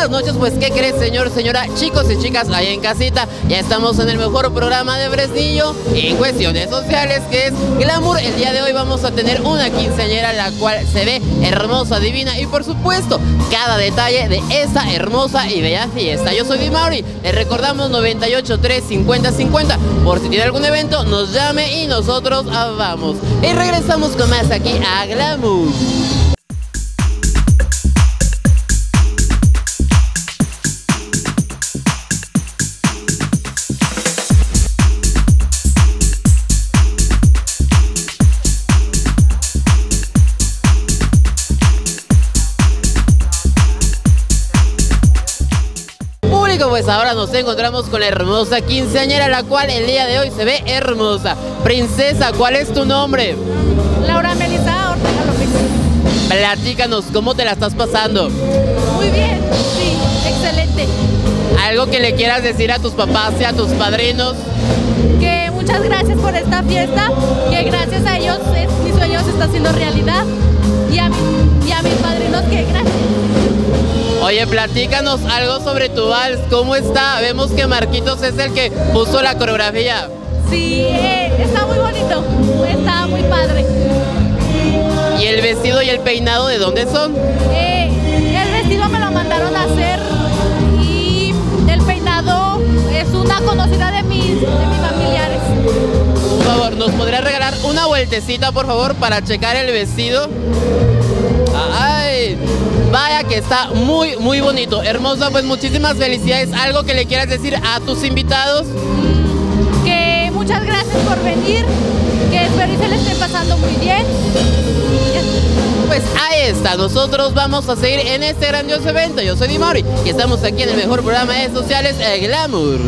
buenas noches, pues ¿qué crees señor, señora, chicos y chicas ahí en casita? Ya estamos en el mejor programa de Fresnillo en cuestiones sociales que es Glamour. El día de hoy vamos a tener una quinceañera la cual se ve hermosa, divina y por supuesto cada detalle de esta hermosa y bella fiesta. Yo soy Di Mauri, le recordamos 983 50 50. Por si tiene algún evento, nos llame y nosotros vamos. Y regresamos con más aquí a Glamour. Pues ahora nos encontramos con la hermosa quinceañera, la cual el día de hoy se ve hermosa. Princesa, ¿cuál es tu nombre? Laura Melissa Ortega López. Platícanos, ¿cómo te la estás pasando? Muy bien, sí, excelente. ¿Algo que le quieras decir a tus papás y a tus padrinos? Que muchas gracias por esta fiesta, que gracias a ellos mi sueño se está haciendo realidad y a, y a mis padrinos que gracias. Oye, platícanos algo sobre tu vals, ¿cómo está? Vemos que Marquitos es el que puso la coreografía. Sí, eh, está muy bonito, está muy padre. ¿Y el vestido y el peinado de dónde son? Eh, el vestido me lo mandaron a hacer y el peinado es una conocida de mis, de mis familiares. Por favor, ¿nos podría regalar una vueltecita, por favor, para checar el vestido? ¡Ay! Vaya que está muy, muy bonito. Hermosa, pues muchísimas felicidades. ¿Algo que le quieras decir a tus invitados? Que muchas gracias por venir, que espero que se le esté pasando muy bien. Pues ahí está, nosotros vamos a seguir en este grandioso evento. Yo soy Dimori y estamos aquí en el mejor programa de sociales, el Glamour.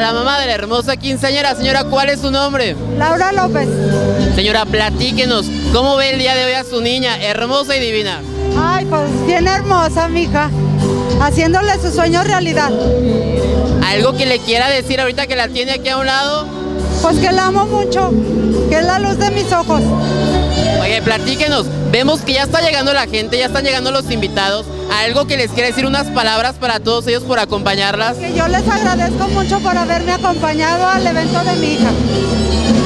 A la mamá de la hermosa quinceañera. Señora, ¿cuál es su nombre? Laura López. Señora, platíquenos, ¿cómo ve el día de hoy a su niña, hermosa y divina? Ay, pues bien hermosa, mija, haciéndole su sueño realidad. ¿Algo que le quiera decir ahorita que la tiene aquí a un lado? Pues que la amo mucho, que es la luz de mis ojos. Oye, platíquenos, vemos que ya está llegando la gente, ya están llegando los invitados. ¿Algo que les quiera decir unas palabras para todos ellos por acompañarlas? Que yo les agradezco mucho por haberme acompañado al evento de mi hija.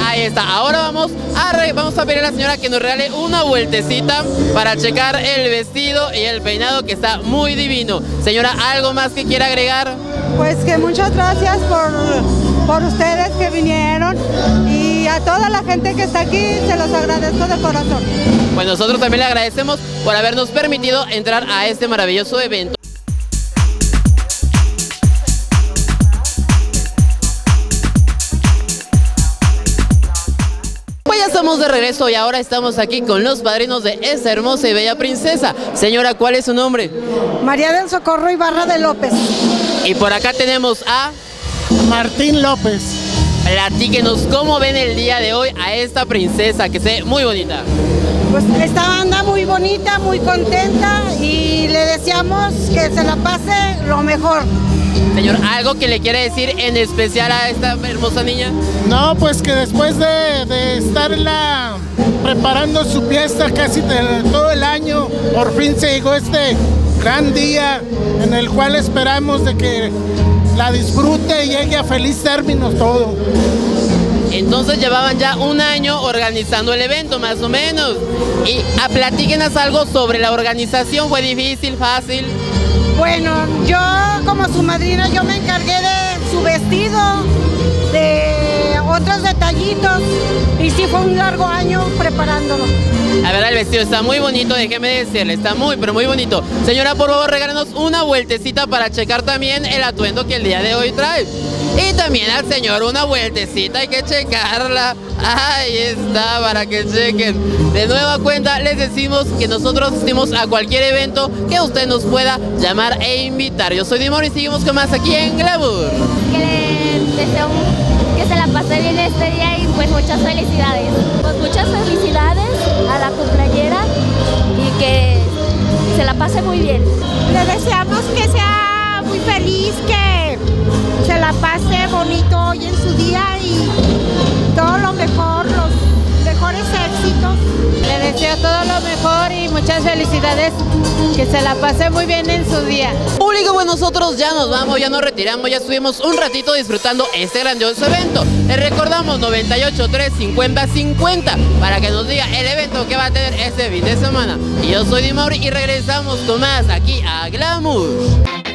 Ahí está, ahora vamos a, vamos a pedir a la señora que nos regale una vueltecita para checar el vestido y el peinado que está muy divino. Señora, ¿algo más que quiera agregar? Pues que muchas gracias por, por ustedes que vinieron y a toda la gente que está aquí se los agradezco de corazón. Pues nosotros también le agradecemos por habernos permitido entrar a este maravilloso evento. Pues ya estamos de regreso y ahora estamos aquí con los padrinos de esta hermosa y bella princesa. Señora, ¿cuál es su nombre? María del Socorro Ibarra de López. Y por acá tenemos a... Martín López. Platíquenos cómo ven el día de hoy a esta princesa que se ve muy bonita. Pues esta banda muy bonita, muy contenta y le deseamos que se la pase lo mejor. Señor, ¿algo que le quiere decir en especial a esta hermosa niña? No, pues que después de, de estarla preparando su fiesta casi todo el año, por fin se llegó este gran día en el cual esperamos de que la disfrute y llegue a feliz término todo. Entonces llevaban ya un año organizando el evento, más o menos. Y a, platíquenos algo sobre la organización. ¿Fue difícil, fácil? Bueno, yo como su madrina, yo me encargué de su vestido, de otros detallitos. Y sí fue un largo año preparándolo. La verdad el vestido está muy bonito, déjeme decirle, está muy, pero muy bonito. Señora, por favor, regálanos una vueltecita para checar también el atuendo que el día de hoy trae. Y también al señor una vueltecita, hay que checarla. Ahí está, para que chequen. De nueva cuenta, les decimos que nosotros asistimos a cualquier evento que usted nos pueda llamar e invitar. Yo soy Dimor y seguimos con más aquí en Glamour. Que deseo que se la pase bien este día y pues muchas felicidades. Pues muchas felicidades a la cumpleañera y que se la pase muy bien. Le deseamos que sea se la pase bonito hoy en su día y todo lo mejor, los mejores éxitos. Le deseo todo lo mejor y muchas felicidades, que se la pase muy bien en su día. Público, pues nosotros ya nos vamos, ya nos retiramos, ya estuvimos un ratito disfrutando este grandioso evento. Les recordamos 98 350 50 para que nos diga el evento que va a tener este fin de semana. Y yo soy Di y regresamos con más aquí a Glamour.